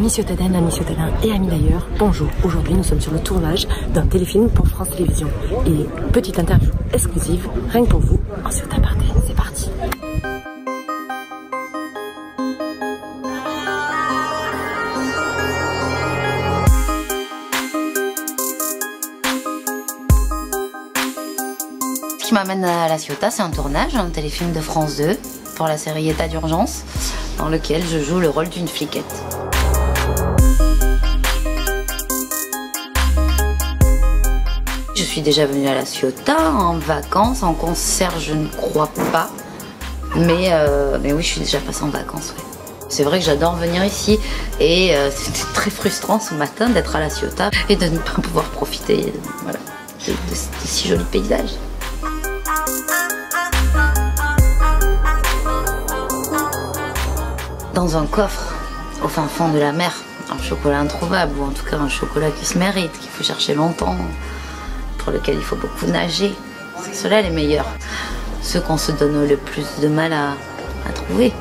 Amis Ciotadens, amis Ciotadens et amis d'ailleurs, bonjour. Aujourd'hui, nous sommes sur le tournage d'un téléfilm pour France Télévisions. Et petite interview exclusive, rien que pour vous, ensuite à partir. C'est parti. Ce qui m'amène à La Ciotat, c'est un tournage, un téléfilm de France 2 pour la série État d'urgence, dans lequel je joue le rôle d'une fliquette. Je suis déjà venue à La Ciotat en vacances, en concert, je ne crois pas. Mais, euh, mais oui, je suis déjà passée en vacances. C'est vrai que j'adore venir ici et euh, c'était très frustrant ce matin d'être à La Ciotat et de ne pas pouvoir profiter voilà, de, de- de si jolis paysages. Dans un coffre, au fin fond de la mer, un chocolat introuvable ou en tout cas un chocolat qui se mérite, qu'il faut chercher longtemps, pour lequel il faut beaucoup nager. C'est ceux-là les meilleurs, ceux qu'on se donne le plus de mal à trouver.